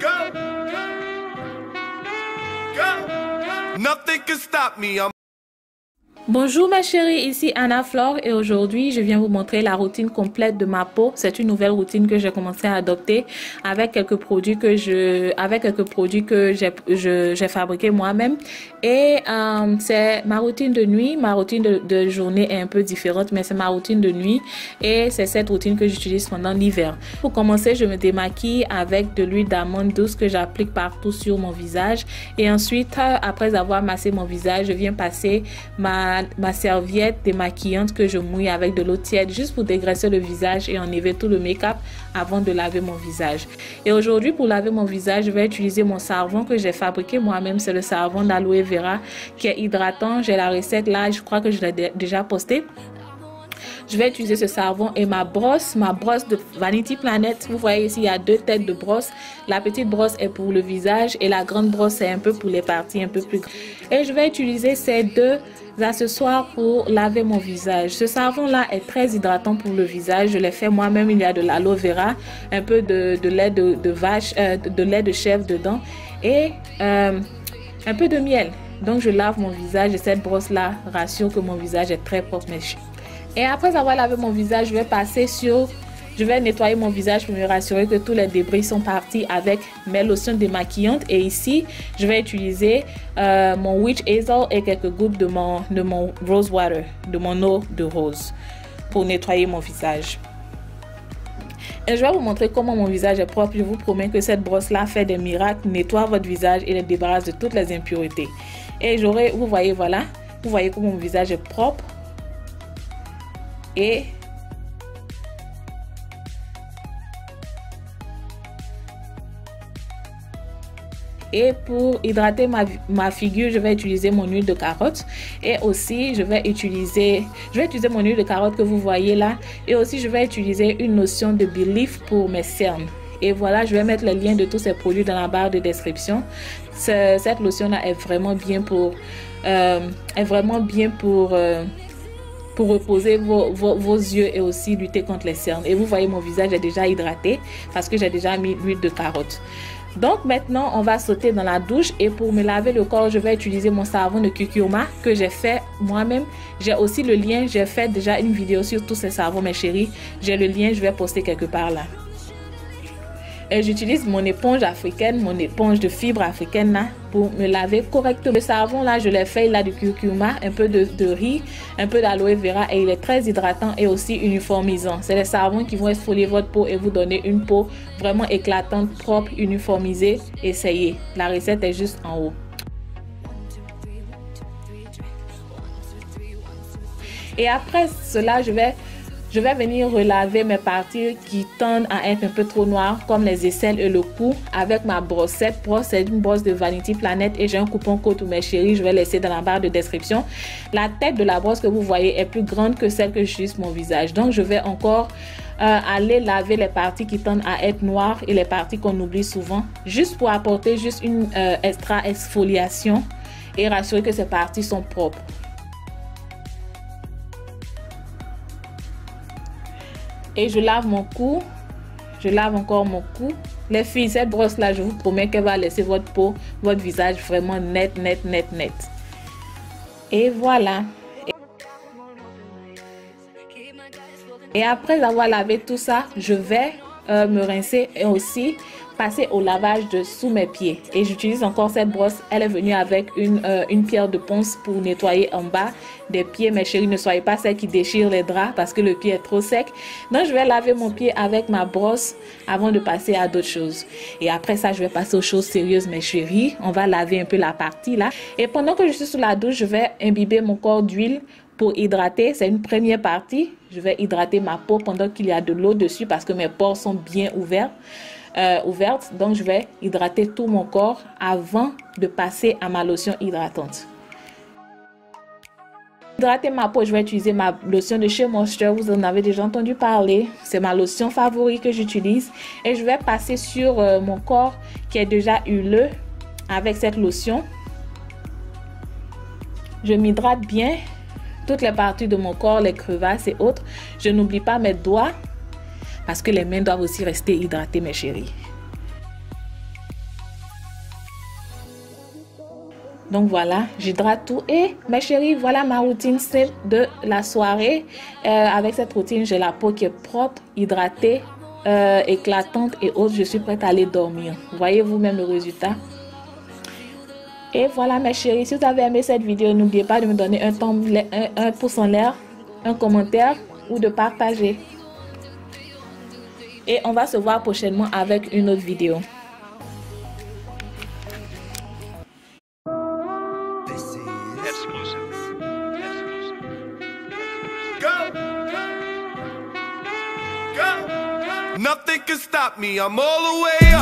Go. Go. Nothing can stop me. I'm Bonjour ma chérie, ici Anna Flore et aujourd'hui je viens vous montrer la routine complète de ma peau. C'est une nouvelle routine que j'ai commencé à adopter avec quelques produits que je, avec quelques produits que j'ai, j'ai fabriqué moi-même. Et euh, c'est ma routine de nuit, ma routine de, de, journée est un peu différente, mais c'est ma routine de nuit et c'est cette routine que j'utilise pendant l'hiver. Pour commencer, je me démaquille avec de l'huile d'amande douce que j'applique partout sur mon visage et ensuite, après avoir massé mon visage, je viens passer ma ma, serviette démaquillante que je mouille avec de l'eau tiède juste pour dégraisser le visage et enlever tout le make-up avant de laver mon visage. Et aujourd'hui, pour laver mon visage, je vais utiliser mon savon que j'ai fabriqué moi-même. C'est le savon d'aloe vera qui est hydratant. J'ai la recette là, je crois que je l'ai déjà posté. Je vais utiliser ce savon et ma brosse, ma brosse de Vanity Planet. Vous voyez ici, il y a deux têtes de brosse. La petite brosse est pour le visage et la grande brosse est un peu pour les parties un peu plus grandes. Et je vais utiliser ces deux accessoires pour laver mon visage. Ce savon-là est très hydratant pour le visage. Je l'ai fait moi-même. Il y a de l'aloe vera, un peu de, lait de, vache, euh, de lait de chèvre dedans et euh, un peu de miel. Donc je lave mon visage et cette brosse-là rassure que mon visage est très propre. Et après avoir lavé mon visage, je vais passer sur je vais nettoyer mon visage pour me rassurer que tous les débris sont partis avec mes lotions démaquillantes. Et ici, je vais utiliser euh, mon Witch Hazel et quelques gouttes de mon, de mon Rose Water, de mon eau de rose pour nettoyer mon visage. Et je vais vous montrer comment mon visage est propre. Je vous promets que cette brosse-là fait des miracles, nettoie votre visage et les débarrasse de toutes les impuretés. Et j'aurai, vous voyez, voilà, vous voyez comment mon visage est propre. Et pour hydrater ma, ma, figure, je vais utiliser mon huile de carotte. Et aussi, je vais utiliser, je vais utiliser mon huile de carotte que vous voyez là. Et aussi, je vais utiliser une notion de Belief pour mes cernes. Et voilà, je vais mettre le lien de tous ces produits dans la barre de description. Cette lotion-là est vraiment bien pour, euh, est vraiment bien pour, euh, pour reposer vos, vos, vos, yeux et aussi lutter contre les cernes. Et vous voyez, mon visage est déjà hydraté parce que j'ai déjà mis l'huile de carotte. Donc maintenant, on va sauter dans la douche et pour me laver le corps, je vais utiliser mon savon de curcuma que j'ai fait moi-même. J'ai aussi le lien, j'ai fait déjà une vidéo sur tous ces savons, mes chéris. J'ai le lien, je vais poster quelque part là. Et j'utilise mon éponge africaine, mon éponge de fibre africaine là, pour me laver correctement. Le savon là, je l'ai fait, il a du curcuma, un peu de, riz, un peu d'aloe vera et il est très hydratant et aussi uniformisant. C'est les savons qui vont exfolier votre peau et vous donner une peau vraiment éclatante, propre, uniformisée. Essayez. La recette est juste en haut. Et après cela, je vais je vais venir relaver mes parties qui tendent à être un peu trop noires, comme les aisselles et le cou, avec ma brosse. Cette brosse, c'est une brosse de Vanity Planet et j'ai un coupon code pour mes chéris. Je vais laisser dans la barre de description. La tête de la brosse que vous voyez est plus grande que celle que j'utilise mon visage. Donc, je vais encore euh, aller laver les parties qui tendent à être noires et les parties qu'on oublie souvent, juste pour apporter juste une euh, extra exfoliation et rassurer que ces parties sont propres. Et je lave mon cou. Je lave encore mon cou. Les filles, cette brosse-là, je vous promets qu'elle va laisser votre peau, votre visage vraiment net, net, net, net. Et voilà. Et après avoir lavé tout ça, je vais euh, me rincer et aussi passer au lavage de sous mes pieds. Et j'utilise encore cette brosse. Elle est venue avec une, euh, une pierre de ponce pour nettoyer en bas des pieds. Mes chéris, ne soyez pas celles qui déchirent les draps parce que le pied est trop sec. Donc, je vais laver mon pied avec ma brosse avant de passer à d'autres choses. Et après ça, je vais passer aux choses sérieuses, mes chéris. On va laver un peu la partie là. Et pendant que je suis sous la douche, je vais imbiber mon corps d'huile pour hydrater. C'est une première partie. Je vais hydrater ma peau pendant qu'il y a de l'eau dessus parce que mes pores sont bien ouverts. Euh, ouverte. Donc, je vais hydrater tout mon corps avant de passer à ma lotion hydratante. Hydrater ma peau, je vais utiliser ma lotion de chez Moisture. Vous en avez déjà entendu parler. C'est ma lotion favorite que j'utilise. Et je vais passer sur euh, mon corps qui est déjà huileux avec cette lotion. Je m'hydrate bien toutes les parties de mon corps, les crevasses et autres. Je n'oublie pas mes doigts parce que les mains doivent aussi rester hydratées, mes chéris. Donc voilà, j'hydrate tout. Et mes chéris, voilà ma routine simple de la soirée. Euh, avec cette routine, j'ai la peau qui est propre, hydratée, euh, éclatante et autre. Je suis prête à aller dormir. Voyez vous-même le résultat? Et voilà mes chéris, si vous avez aimé cette vidéo, n'oubliez pas de me donner un, un pouce en l'air, un commentaire ou de partager. Et on va se voir prochainement avec une autre vidéo. Nothing can stop me. I'm all the way up.